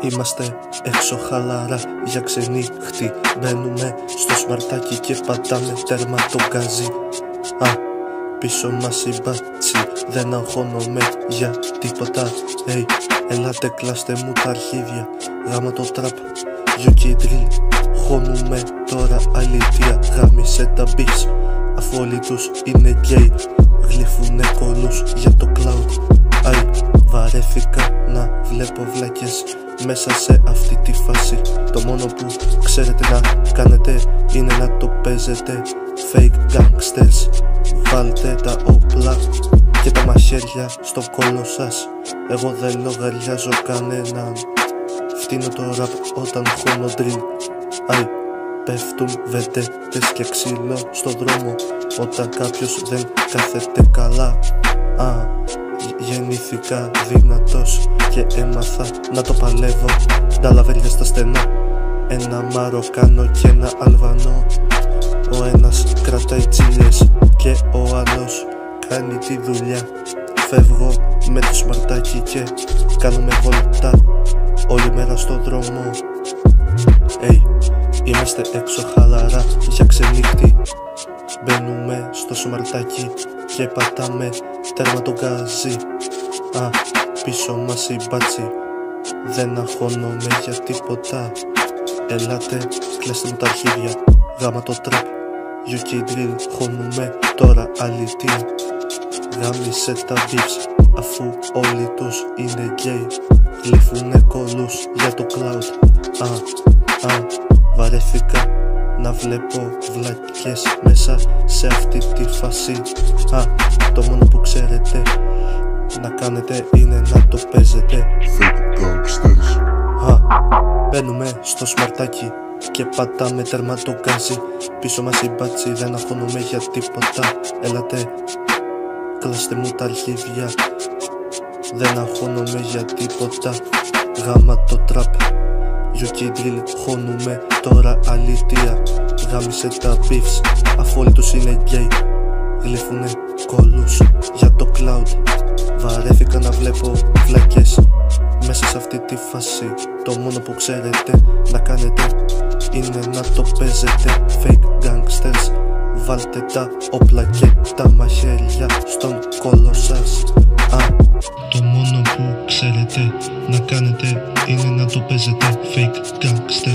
Είμαστε έξω χαλαρά για ξενύχτη. Μπαίνουμε στο σμαρτάκι και πατάμε τέρμα το γκάζι. Α, πίσω μας η μπάτσι. Δεν αγχώνομαι για τίποτα. Hey, ελάτε κλάστε μου τα αρχίδια. Γάμα το τραπ, γιο drill Χώνουμε τώρα αλήθεια. Γάμισε τα μπις Αφού όλοι είναι γκέι Γλύφουνε κολούς βλέπω βλάκες μέσα σε αυτή τη φάση. Το μόνο που ξέρετε να κάνετε είναι να το παίζετε. Fake gangsters Βάλτε τα όπλα και τα μαχαίρια στο κόλλο σας. Εγώ δεν λογαριάζω κανέναν. Φτύνω το ραπ όταν χώνω drill. Αϊ, πέφτουν βεντέτες και ξύλο στο δρόμο. Όταν κάποιος δεν κάθεται καλά. Α, Γεννήθηκα δυνατός και έμαθα να το παλεύω. Τα λαβέρια στα στενά. Ένα Μαροκάνο και ένα Αλβανό. Ο ένας κρατάει τσίλες και ο άλλος κάνει τη δουλειά. Φεύγω με το σμαρτάκι και κάνουμε βόλτα Όλη μέρα στο δρόμο. Hey, είμαστε έξω χαλαρά για ξενύχτη Μπαίνουμε στο σμαρτάκι και πατάμε τέρμα το γκάζι Α, πίσω μας η μπάτσι. Δεν αγχώνομαι για τίποτα. Ελάτε, κλέστε μου τα αρχίδια. Γάμα το τραπ, UK drill Χώνουμε τώρα αλήθεια Γάμισε τα beefs Αφού όλοι τους είναι gay. Γλύφουνε κολούς για το cloud. Α, α, βαρέθηκα να βλέπω βλακές μέσα σε αυτή τη φάση. Α, το μόνο που ξέρετε να κάνετε είναι να το παίζετε. Fake gangsters. Α, μπαίνουμε στο σμαρτάκι και πατάμε τέρμα το γκάζι. Πίσω μας η μπάτσι δεν αγχώνουμε για τίποτα. Έλατε, κλάστε μου τα αρχίδια. Δεν αγχώνομαι για τίποτα. Γάμα το τραπ UK drill χώνουμε τώρα αλήθεια. Γάμισε τα beefs αφού όλοι τους είναι gay. Γλύφουνε κόλους για το cloud. Βαρέθηκα να βλέπω φλακές μέσα σε αυτή τη φάση. Το μόνο που ξέρετε να κάνετε είναι να το παίζετε. Fake gangsters Βάλτε τα όπλα και τα μαχαίρια στον κόλο σας. Α, το μόνο селете, наканете и не натопезете фейк гангстер.